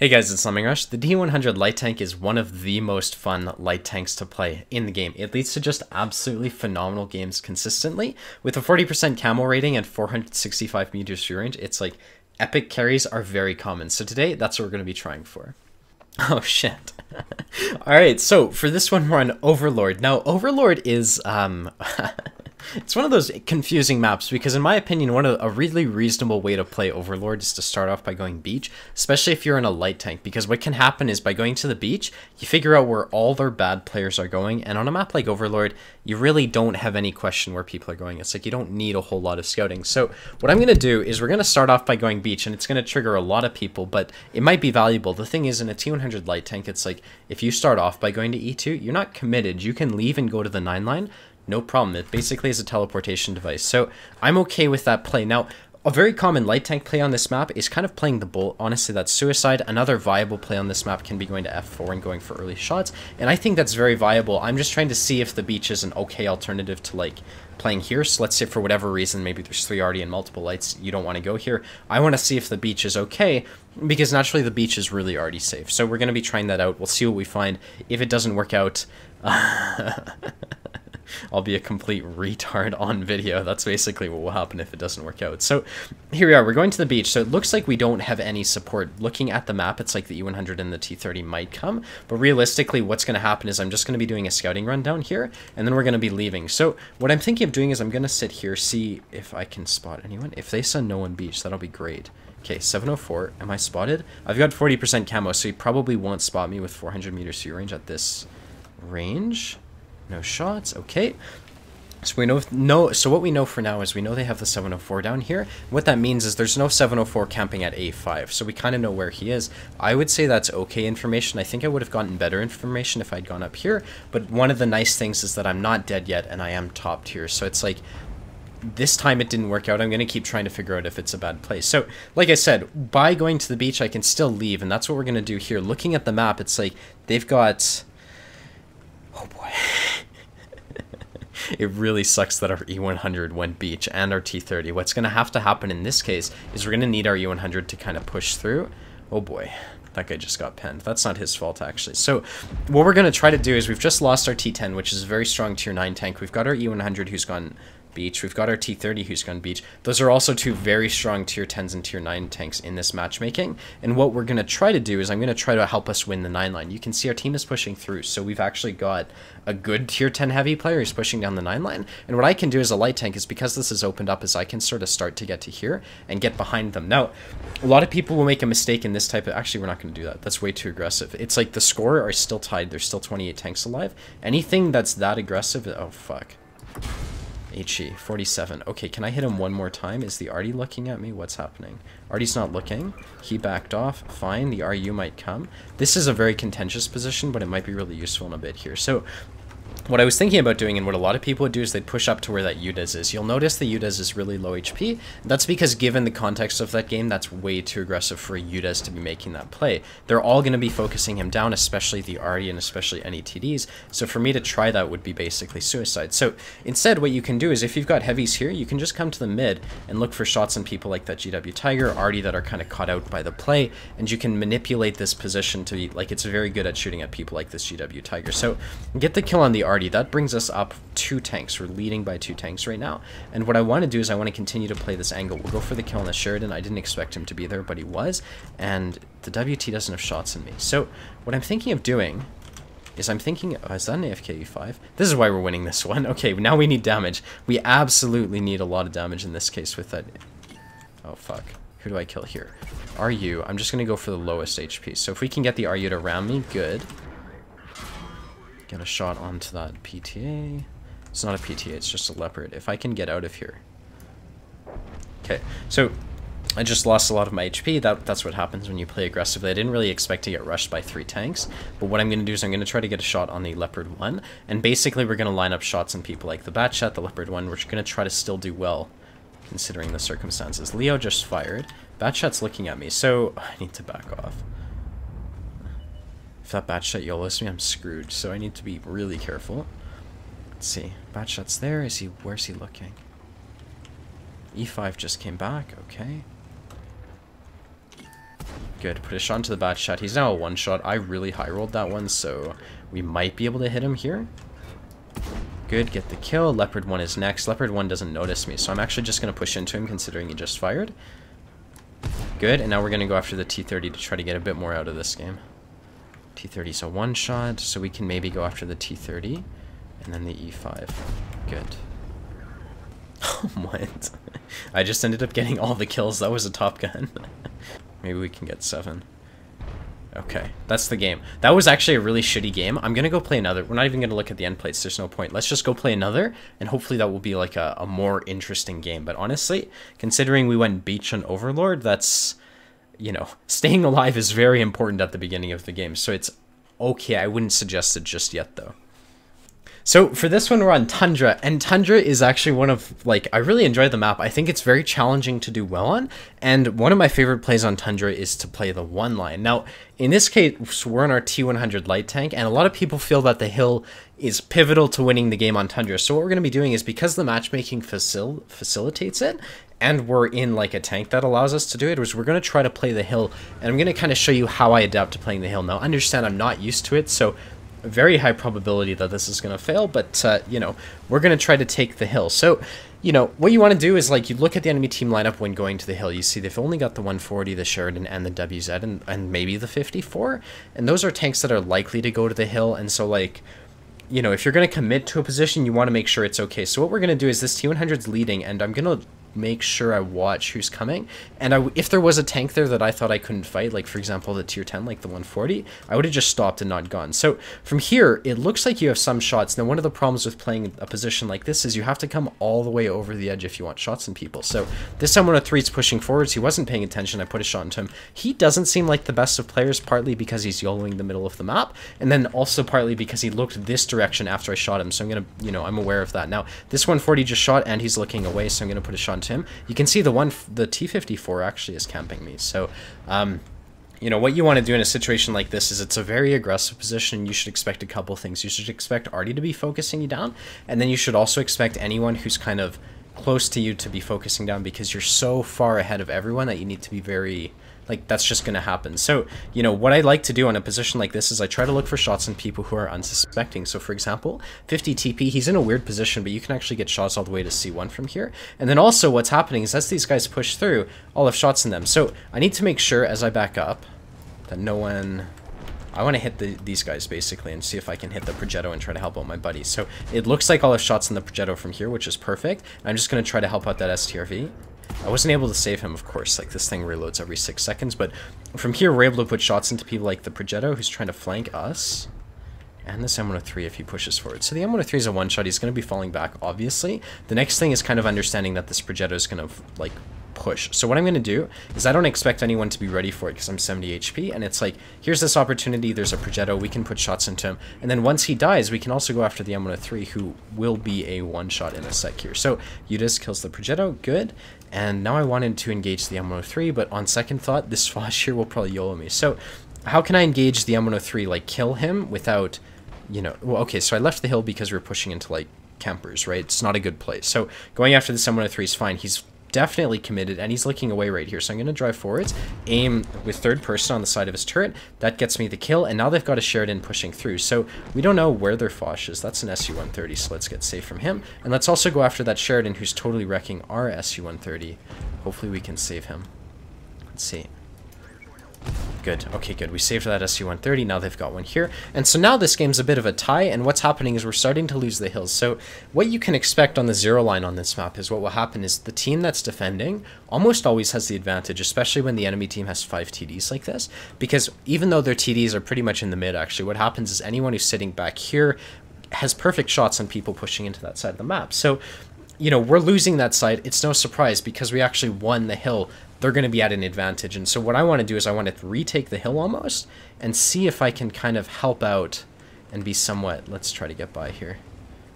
Hey guys, it's Lemming Rush. The T100 light tank is one of the most fun light tanks to play in the game. It leads to just absolutely phenomenal games consistently. With a 40% camo rating and 465 meters free range, it's like epic carries are very common. So today, that's what we're going to be trying for. Oh shit. Alright, so for this one we're on Overlord. Now, Overlord is, um... It's one of those confusing maps because, in my opinion, one of a really reasonable way to play Overlord is to start off by going beach, especially if you're in a light tank. Because what can happen is by going to the beach, you figure out where all their bad players are going, and on a map like Overlord, you really don't have any question where people are going. It's like you don't need a whole lot of scouting. So what I'm gonna do is we're gonna start off by going beach, and it's gonna trigger a lot of people, but it might be valuable. The thing is, in a T100 light tank, it's like if you start off by going to E2, you're not committed. You can leave and go to the 9 line, no problem. It basically is a teleportation device. So I'm okay with that play. Now, a very common light tank play on this map is kind of playing the bolt. Honestly, that's suicide. Another viable play on this map can be going to F4 and going for early shots. And I think that's very viable. I'm just trying to see if the beach is an okay alternative to like playing here. So let's say for whatever reason, maybe there's three already and multiple lights, you don't want to go here. I want to see if the beach is okay because naturally the beach is really already safe. So we're going to be trying that out. We'll see what we find. If it doesn't work out... I'll be a complete retard on video. That's basically what will happen if it doesn't work out. So here we are. We're going to the beach. So it looks like we don't have any support. Looking at the map, it's like the E100 and the T30 might come. But realistically, what's going to happen is I'm just going to be doing a scouting run down here, and then we're going to be leaving. So what I'm thinking of doing is I'm going to sit here, see if I can spot anyone. If they send no one beach, that'll be great. Okay, 704. Am I spotted? I've got 40% camo, so he probably won't spot me with 400 meters view range at this range. No shots. Okay. So we know, no, so what we know for now is we know they have the 704 down here. What that means is there's no 704 camping at A5, so we kind of know where he is. I would say that's okay information. I think I would have gotten better information if I'd gone up here, but one of the nice things is that I'm not dead yet and I am topped here. So it's like, this time it didn't work out. I'm going to keep trying to figure out if it's a bad place. So, like I said, by going to the beach, I can still leave, and that's what we're going to do here. Looking at the map, it's like they've got... Oh boy. it really sucks that our E100 went beach and our T30. What's going to have to happen in this case is we're going to need our E100 to kind of push through. Oh boy, that guy just got penned. That's not his fault, actually. So what we're going to try to do is we've just lost our T10, which is a very strong tier 9 tank. We've got our E100 who's gone Beach. We've got our T30 who's gone Beach. Those are also two very strong tier 10s and tier 9 tanks in this matchmaking. And what we're going to try to do is I'm going to try to help us win the 9 line. You can see our team is pushing through. So we've actually got a good tier 10 heavy player who's pushing down the 9 line. And what I can do as a light tank is because this is opened up is I can sort of start to get to here and get behind them. Now, a lot of people will make a mistake in this type of... Actually, we're not going to do that. That's way too aggressive. It's like the score are still tied. There's still 28 tanks alive. Anything that's that aggressive... Oh, fuck. HE, 47. Okay, can I hit him one more time? Is the Artie looking at me? What's happening? Artie's not looking. He backed off. Fine, the RU might come. This is a very contentious position, but it might be really useful in a bit here. So what I was thinking about doing and what a lot of people would do is they'd push up to where that UDES is. You'll notice the UDES is really low HP. That's because given the context of that game, that's way too aggressive for a UDES to be making that play. They're all going to be focusing him down, especially the Artie and especially any TDs. So for me to try that would be basically suicide. So instead, what you can do is if you've got heavies here, you can just come to the mid and look for shots on people like that GW Tiger, Artie that are kind of caught out by the play, and you can manipulate this position to be like it's very good at shooting at people like this GW Tiger. So get the kill on the Artie that brings us up two tanks. We're leading by two tanks right now. And what I want to do is I want to continue to play this angle. We'll go for the kill on the Sheridan. I didn't expect him to be there, but he was. And the WT doesn't have shots in me. So what I'm thinking of doing is I'm thinking, oh, is that an AFK 5 This is why we're winning this one. Okay, now we need damage. We absolutely need a lot of damage in this case with that. Oh, fuck. Who do I kill here? RU. I'm just going to go for the lowest HP. So if we can get the RU to ram me, good. Get a shot onto that PTA. It's not a PTA, it's just a leopard. If I can get out of here. Okay, so I just lost a lot of my HP. That, that's what happens when you play aggressively. I didn't really expect to get rushed by three tanks, but what I'm going to do is I'm going to try to get a shot on the Leopard 1, and basically we're going to line up shots on people like the Batchat, the Leopard 1. We're going to try to still do well, considering the circumstances. Leo just fired. Batchat's looking at me, so I need to back off. If that Batchat YOLOs me, I'm screwed. So I need to be really careful. Let's see. Batchat's there. Is he? Where's he looking? E5 just came back. Okay. Good. Put a shot into the bat shot. He's now a one-shot. I really high-rolled that one, so we might be able to hit him here. Good. Get the kill. Leopard 1 is next. Leopard 1 doesn't notice me, so I'm actually just going to push into him considering he just fired. Good. And now we're going to go after the T-30 to try to get a bit more out of this game. T-30 is a one-shot, so we can maybe go after the T-30 and then the E5. Good. what? I just ended up getting all the kills. That was a Top Gun. maybe we can get seven. Okay, that's the game. That was actually a really shitty game. I'm gonna go play another. We're not even gonna look at the end plates. There's no point. Let's just go play another, and hopefully that will be like a, a more interesting game. But honestly, considering we went beach on Overlord, that's, you know, staying alive is very important at the beginning of the game. So it's okay. I wouldn't suggest it just yet, though. So for this one, we're on Tundra, and Tundra is actually one of, like, I really enjoy the map. I think it's very challenging to do well on, and one of my favorite plays on Tundra is to play the one line. Now, in this case, we're in our T100 light tank, and a lot of people feel that the hill is pivotal to winning the game on Tundra. So what we're going to be doing is, because the matchmaking facil facilitates it, and we're in like a tank that allows us to do it, is we're going to try to play the hill, and I'm going to kind of show you how I adapt to playing the hill. Now, understand I'm not used to it, so very high probability that this is going to fail, but, uh, you know, we're going to try to take the hill. So, you know, what you want to do is, like, you look at the enemy team lineup when going to the hill. You see they've only got the 140, the Sheridan, and the WZ, and, and maybe the 54. And those are tanks that are likely to go to the hill, and so, like, you know, if you're going to commit to a position, you want to make sure it's okay. So what we're going to do is this T100's leading, and I'm going to make sure I watch who's coming. And I, if there was a tank there that I thought I couldn't fight, like for example the tier 10, like the 140, I would have just stopped and not gone. So from here, it looks like you have some shots. Now one of the problems with playing a position like this is you have to come all the way over the edge if you want shots in people. So this time 3 is pushing forwards, he wasn't paying attention, I put a shot into him. He doesn't seem like the best of players, partly because he's YOLOing the middle of the map, and then also partly because he looked this direction after I shot him, so I'm gonna, you know, I'm aware of that. Now, this 140 just shot and he's looking away, so I'm gonna put a shot into him. You can see the one, the T-54 actually is camping me. So, um, you know, what you want to do in a situation like this is it's a very aggressive position. You should expect a couple things. You should expect Artie to be focusing you down, and then you should also expect anyone who's kind of close to you to be focusing down because you're so far ahead of everyone that you need to be very like that's just going to happen. So, you know, what I like to do on a position like this is I try to look for shots on people who are unsuspecting. So, for example, 50 TP, he's in a weird position, but you can actually get shots all the way to C1 from here. And then also what's happening is as these guys push through, I'll have shots in them. So, I need to make sure as I back up that no one I want to hit the, these guys basically and see if I can hit the Progetto and try to help out my buddies. So it looks like I'll have shots in the Progetto from here, which is perfect. I'm just going to try to help out that STRV. I wasn't able to save him, of course, like this thing reloads every six seconds, but from here we're able to put shots into people like the Progetto who's trying to flank us, and this M103 if he pushes forward. So the M103 is a one-shot, he's going to be falling back, obviously. The next thing is kind of understanding that this Progetto is going to, like, push. So what I'm going to do is I don't expect anyone to be ready for it because I'm 70 HP, and it's like, here's this opportunity, there's a Progetto, we can put shots into him, and then once he dies, we can also go after the M103, who will be a one-shot in a sec here. So UDES kills the Progetto, good, and now I wanted to engage the M103, but on second thought, this Foch here will probably YOLO me. So how can I engage the M103, like kill him without, you know, well, okay, so I left the hill because we are pushing into like campers, right? It's not a good place. So going after this M103 is fine. He's definitely committed, and he's looking away right here. So I'm going to drive forwards, aim with third person on the side of his turret. That gets me the kill, and now they've got a Sheridan pushing through. So we don't know where their Foch is. That's an SU-130, so let's get safe from him. And let's also go after that Sheridan who's totally wrecking our SU-130. Hopefully we can save him. Let's see. Good. Okay, good. We saved that SU-130. Now they've got one here. And so now this game's a bit of a tie, and what's happening is we're starting to lose the hills. So what you can expect on the zero line on this map is what will happen is the team that's defending almost always has the advantage, especially when the enemy team has five TDs like this. Because even though their TDs are pretty much in the mid, actually, what happens is anyone who's sitting back here has perfect shots on people pushing into that side of the map. So you know, we're losing that side. It's no surprise because we actually won the hill they're going to be at an advantage. And so what I want to do is I want to retake the hill almost and see if I can kind of help out and be somewhat, let's try to get by here.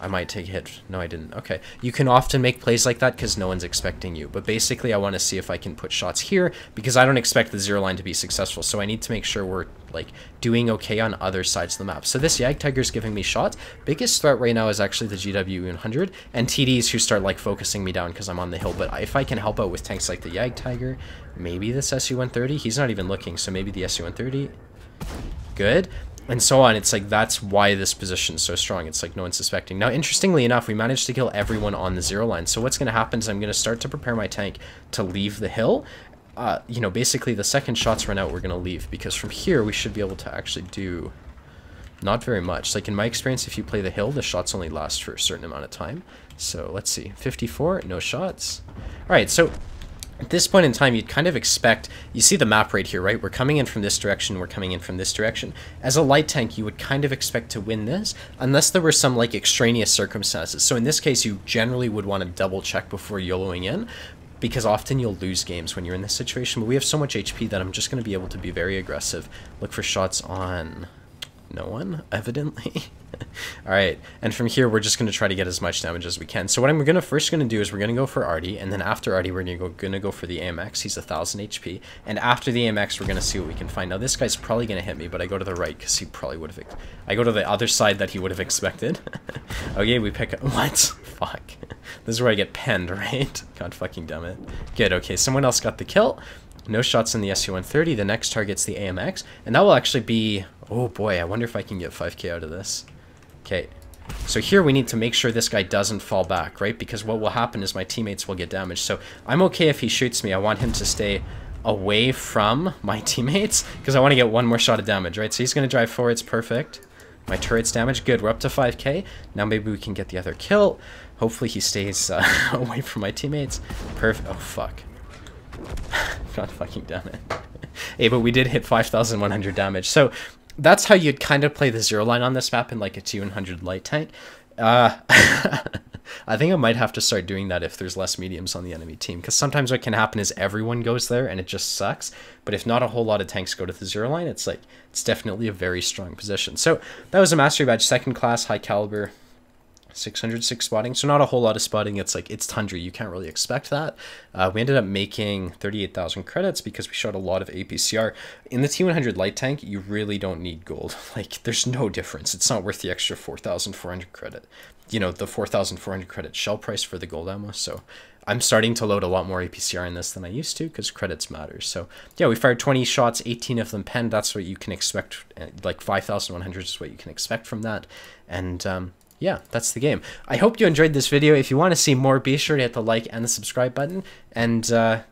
I might take a hit. No, I didn't. Okay. You can often make plays like that because no one's expecting you. But basically, I want to see if I can put shots here because I don't expect the zero line to be successful. So I need to make sure we're like doing okay on other sides of the map. So this Jagdtiger is giving me shots. Biggest threat right now is actually the GW 100 and TDs who start like focusing me down because I'm on the hill. But if I can help out with tanks like the Yag Jagdtiger, maybe this SU-130. He's not even looking, so maybe the SU-130. Good and so on. It's like that's why this position is so strong. It's like no one's suspecting. Now, interestingly enough, we managed to kill everyone on the zero line. So what's going to happen is I'm going to start to prepare my tank to leave the hill. Uh, you know, basically the second shots run out, we're going to leave because from here we should be able to actually do not very much. Like in my experience, if you play the hill, the shots only last for a certain amount of time. So let's see, 54, no shots. All right, so at this point in time, you'd kind of expect, you see the map right here, right? We're coming in from this direction, we're coming in from this direction. As a light tank, you would kind of expect to win this, unless there were some like extraneous circumstances. So in this case, you generally would want to double check before YOLOing in, because often you'll lose games when you're in this situation. But we have so much HP that I'm just going to be able to be very aggressive. Look for shots on no one, evidently. All right, and from here, we're just going to try to get as much damage as we can. So what I'm going to first going to do is we're going to go for Artie, and then after Artie, we're going to go, gonna go for the AMX. He's a 1,000 HP, and after the AMX, we're going to see what we can find. Now, this guy's probably going to hit me, but I go to the right because he probably would have... I go to the other side that he would have expected. okay, we pick. What? Fuck. This is where I get penned, right? God fucking damn it. Good, okay, someone else got the kill. No shots in the SU-130. The next target's the AMX. And that will actually be... Oh boy, I wonder if I can get 5k out of this. Okay. So here we need to make sure this guy doesn't fall back, right? Because what will happen is my teammates will get damaged. So I'm okay if he shoots me. I want him to stay away from my teammates because I want to get one more shot of damage, right? So he's going to drive forward. It's perfect. My turret's damaged. Good. We're up to 5k. Now maybe we can get the other kill. Hopefully he stays uh, away from my teammates. Perfect. Oh, fuck. God fucking damn it. hey, but we did hit 5,100 damage. So that's how you'd kind of play the zero line on this map in like a T100 light tank. Uh, I think I might have to start doing that if there's less mediums on the enemy team, because sometimes what can happen is everyone goes there and it just sucks. But if not a whole lot of tanks go to the zero line, it's like it's definitely a very strong position. So that was a mastery badge, second class, high caliber, 606 spotting. So not a whole lot of spotting. It's like, it's Tundra. You can't really expect that. Uh, we ended up making 38,000 credits because we shot a lot of APCR. In the T100 light tank, you really don't need gold. Like, there's no difference. It's not worth the extra 4,400 credit. You know, the 4,400 credit shell price for the gold ammo. So I'm starting to load a lot more APCR in this than I used to because credits matter. So yeah, we fired 20 shots, 18 of them penned. That's what you can expect. Like 5,100 is what you can expect from that. And um, yeah, that's the game. I hope you enjoyed this video. If you want to see more, be sure to hit the like and the subscribe button. And uh,